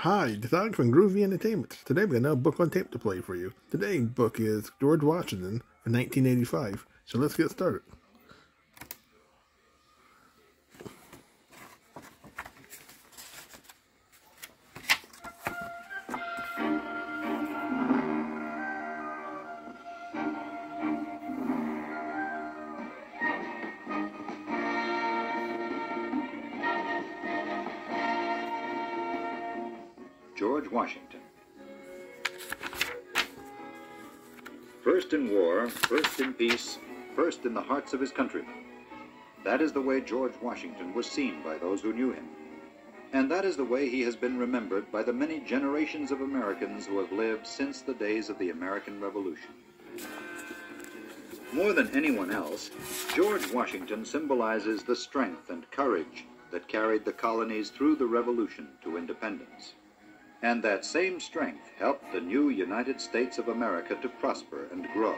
Hi, dog from Groovy Entertainment. Today we got another book on tape to play for you. Today's book is George Washington from 1985. So let's get started. George Washington. First in war, first in peace, first in the hearts of his countrymen. That is the way George Washington was seen by those who knew him. And that is the way he has been remembered by the many generations of Americans who have lived since the days of the American Revolution. More than anyone else, George Washington symbolizes the strength and courage that carried the colonies through the Revolution to independence. And that same strength helped the new United States of America to prosper and grow.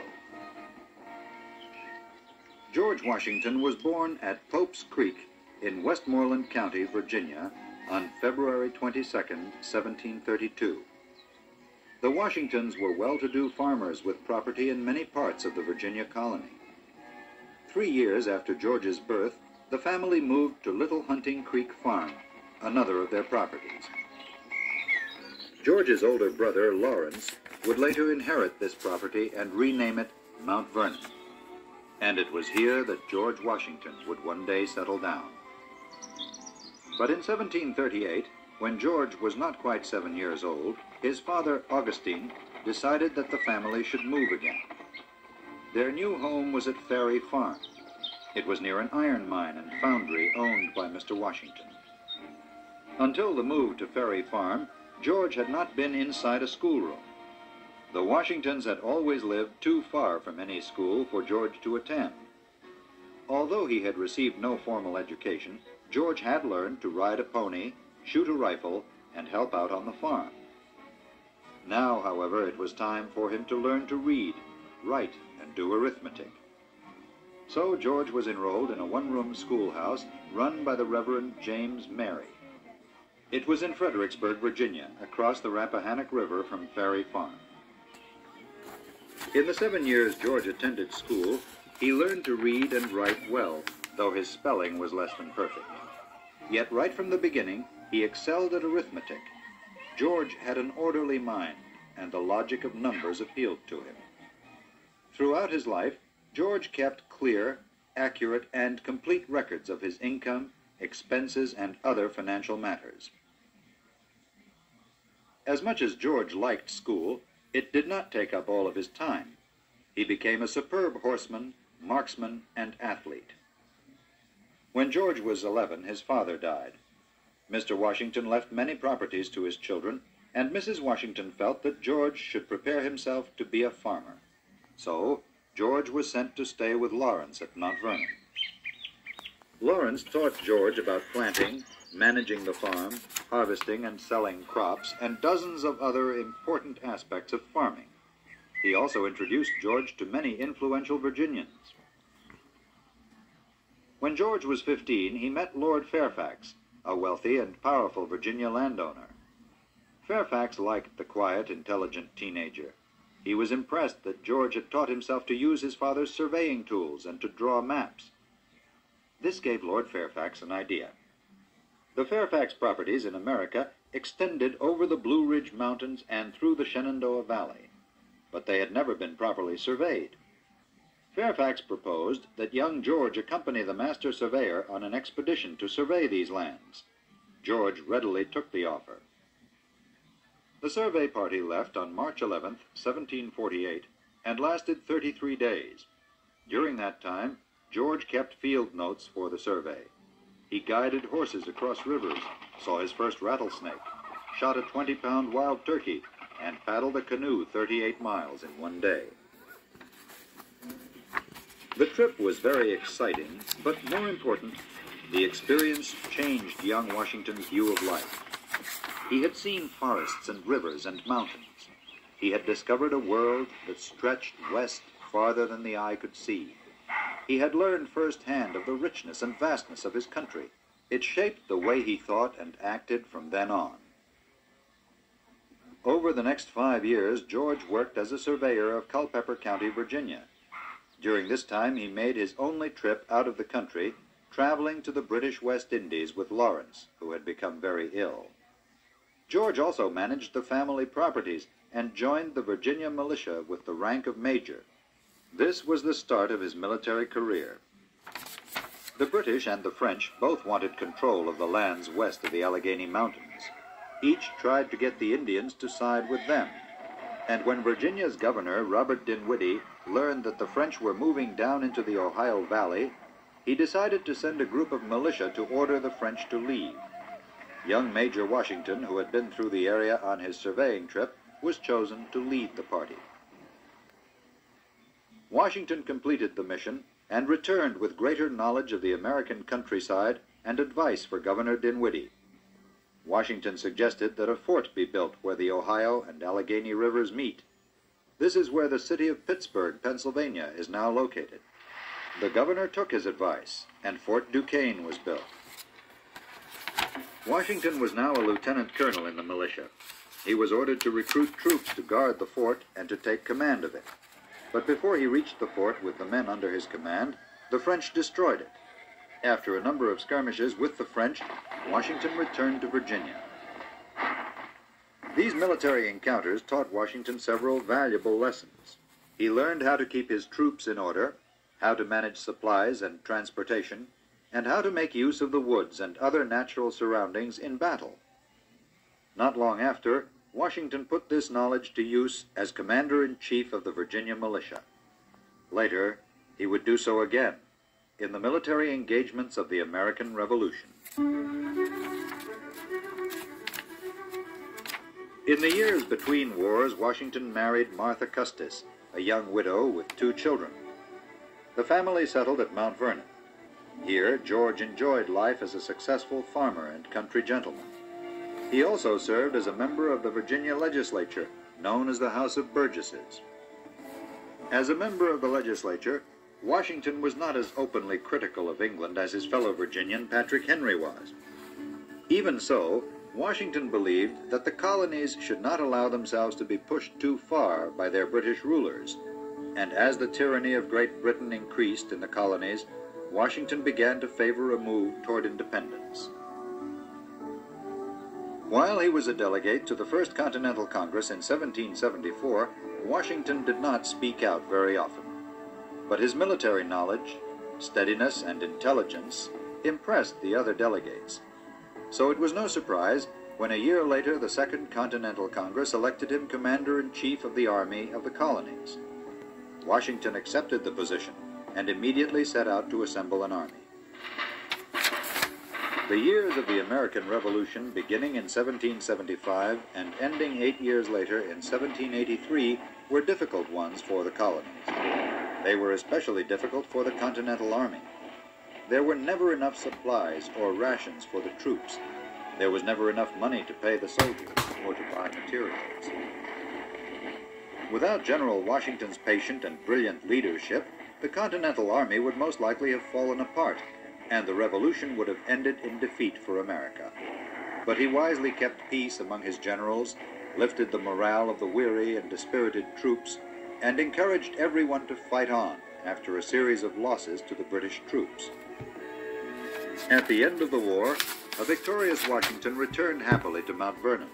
George Washington was born at Pope's Creek in Westmoreland County, Virginia, on February 22, 1732. The Washingtons were well-to-do farmers with property in many parts of the Virginia colony. Three years after George's birth, the family moved to Little Hunting Creek Farm, another of their properties. George's older brother, Lawrence, would later inherit this property and rename it Mount Vernon. And it was here that George Washington would one day settle down. But in 1738, when George was not quite seven years old, his father, Augustine, decided that the family should move again. Their new home was at Ferry Farm. It was near an iron mine and foundry owned by Mr. Washington. Until the move to Ferry Farm, George had not been inside a schoolroom. The Washingtons had always lived too far from any school for George to attend. Although he had received no formal education, George had learned to ride a pony, shoot a rifle, and help out on the farm. Now, however, it was time for him to learn to read, write, and do arithmetic. So George was enrolled in a one-room schoolhouse run by the Reverend James Marye. It was in Fredericksburg, Virginia, across the Rappahannock River from Ferry Farm. In the seven years George attended school, he learned to read and write well, though his spelling was less than perfect. Yet right from the beginning, he excelled at arithmetic. George had an orderly mind, and the logic of numbers appealed to him. Throughout his life, George kept clear, accurate, and complete records of his income, expenses, and other financial matters. As much as George liked school, it did not take up all of his time. He became a superb horseman, marksman, and athlete. When George was 11, his father died. Mr. Washington left many properties to his children, and Mrs. Washington felt that George should prepare himself to be a farmer. So, George was sent to stay with Lawrence at Mount Vernon. Lawrence taught George about planting, managing the farm, harvesting and selling crops, and dozens of other important aspects of farming. He also introduced George to many influential Virginians. When George was 15, he met Lord Fairfax, a wealthy and powerful Virginia landowner. Fairfax liked the quiet, intelligent teenager. He was impressed that George had taught himself to use his father's surveying tools and to draw maps. This gave Lord Fairfax an idea. The Fairfax properties in America extended over the Blue Ridge Mountains and through the Shenandoah Valley, but they had never been properly surveyed. Fairfax proposed that young George accompany the master surveyor on an expedition to survey these lands. George readily took the offer. The survey party left on March 11, 1748, and lasted 33 days. During that time, George kept field notes for the survey. He guided horses across rivers, saw his first rattlesnake, shot a 20-pound wild turkey, and paddled a canoe 38 miles in one day. The trip was very exciting, but more important, the experience changed young Washington's view of life. He had seen forests and rivers and mountains. He had discovered a world that stretched west farther than the eye could see. He had learned firsthand of the richness and vastness of his country. It shaped the way he thought and acted from then on. Over the next five years, George worked as a surveyor of Culpeper County, Virginia. During this time, he made his only trip out of the country, traveling to the British West Indies with Lawrence, who had become very ill. George also managed the family properties and joined the Virginia militia with the rank of major. This was the start of his military career. The British and the French both wanted control of the lands west of the Allegheny Mountains. Each tried to get the Indians to side with them. And when Virginia's governor, Robert Dinwiddie, learned that the French were moving down into the Ohio Valley, he decided to send a group of militia to order the French to leave. Young Major Washington, who had been through the area on his surveying trip, was chosen to lead the party. Washington completed the mission and returned with greater knowledge of the American countryside and advice for Governor Dinwiddie. Washington suggested that a fort be built where the Ohio and Allegheny rivers meet. This is where the city of Pittsburgh, Pennsylvania, is now located. The governor took his advice, and Fort Duquesne was built. Washington was now a lieutenant colonel in the militia. He was ordered to recruit troops to guard the fort and to take command of it. But before he reached the fort with the men under his command, the French destroyed it. After a number of skirmishes with the French, Washington returned to Virginia. These military encounters taught Washington several valuable lessons. He learned how to keep his troops in order, how to manage supplies and transportation, and how to make use of the woods and other natural surroundings in battle. Not long after, Washington put this knowledge to use as Commander-in-Chief of the Virginia Militia. Later, he would do so again in the military engagements of the American Revolution. In the years between wars, Washington married Martha Custis, a young widow with two children. The family settled at Mount Vernon. Here, George enjoyed life as a successful farmer and country gentleman. He also served as a member of the Virginia legislature, known as the House of Burgesses. As a member of the legislature, Washington was not as openly critical of England as his fellow Virginian Patrick Henry was. Even so, Washington believed that the colonies should not allow themselves to be pushed too far by their British rulers, and as the tyranny of Great Britain increased in the colonies, Washington began to favor a move toward independence. While he was a delegate to the First Continental Congress in 1774, Washington did not speak out very often. But his military knowledge, steadiness, and intelligence impressed the other delegates. So it was no surprise when a year later the Second Continental Congress elected him Commander-in-Chief of the Army of the Colonies. Washington accepted the position and immediately set out to assemble an army. The years of the American Revolution, beginning in 1775 and ending eight years later in 1783, were difficult ones for the colonies. They were especially difficult for the Continental Army. There were never enough supplies or rations for the troops. There was never enough money to pay the soldiers or to buy materials. Without General Washington's patient and brilliant leadership, the Continental Army would most likely have fallen apart and the revolution would have ended in defeat for America. But he wisely kept peace among his generals, lifted the morale of the weary and dispirited troops, and encouraged everyone to fight on after a series of losses to the British troops. At the end of the war, a victorious Washington returned happily to Mount Vernon.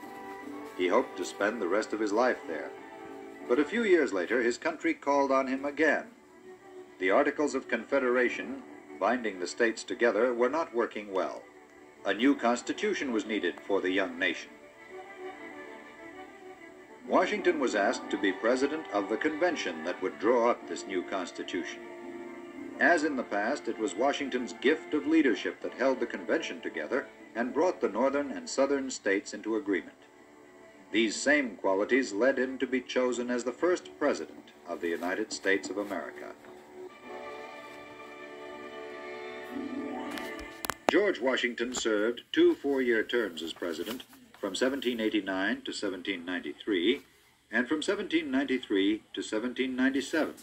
He hoped to spend the rest of his life there. But a few years later, his country called on him again. The Articles of Confederation binding the states together were not working well. A new constitution was needed for the young nation. Washington was asked to be president of the convention that would draw up this new constitution. As in the past, it was Washington's gift of leadership that held the convention together and brought the northern and southern states into agreement. These same qualities led him to be chosen as the first president of the United States of America. George Washington served two four-year terms as president from 1789 to 1793 and from 1793 to 1797.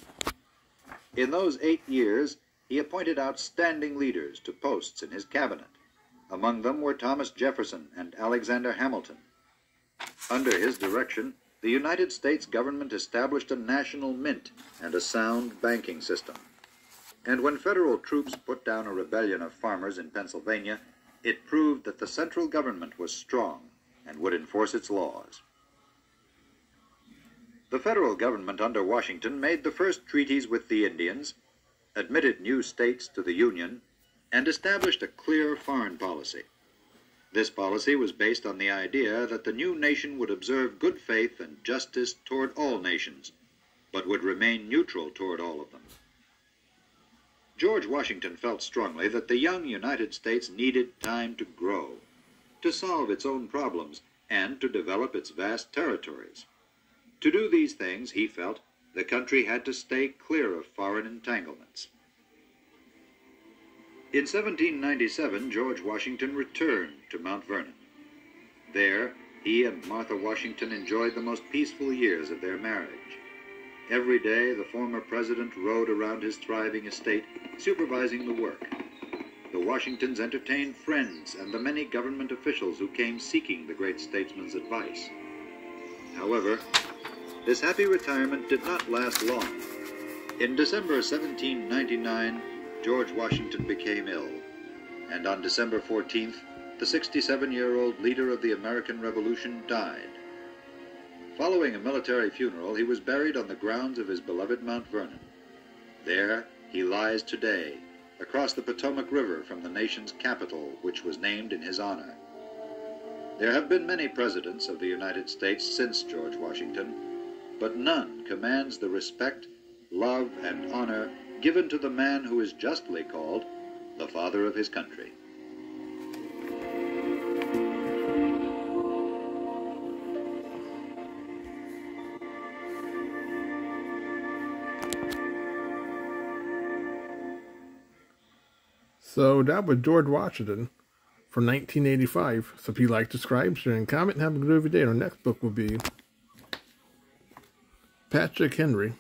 In those eight years, he appointed outstanding leaders to posts in his cabinet. Among them were Thomas Jefferson and Alexander Hamilton. Under his direction, the United States government established a national mint and a sound banking system. And when federal troops put down a rebellion of farmers in Pennsylvania, it proved that the central government was strong and would enforce its laws. The federal government under Washington made the first treaties with the Indians, admitted new states to the Union, and established a clear foreign policy. This policy was based on the idea that the new nation would observe good faith and justice toward all nations, but would remain neutral toward all of them. George Washington felt strongly that the young United States needed time to grow, to solve its own problems, and to develop its vast territories. To do these things, he felt, the country had to stay clear of foreign entanglements. In 1797, George Washington returned to Mount Vernon. There, he and Martha Washington enjoyed the most peaceful years of their marriage. Every day, the former president rode around his thriving estate, supervising the work. The Washingtons entertained friends and the many government officials who came seeking the great statesman's advice. However, this happy retirement did not last long. In December 1799, George Washington became ill, and on December 14th, the 67-year-old leader of the American Revolution died. Following a military funeral, he was buried on the grounds of his beloved Mount Vernon. There he lies today, across the Potomac River from the nation's capital, which was named in his honor. There have been many presidents of the United States since George Washington, but none commands the respect, love, and honor given to the man who is justly called the father of his country. So that was George Washington from 1985. So if you like, subscribe, share, and comment, and have a good day. Our next book will be Patrick Henry.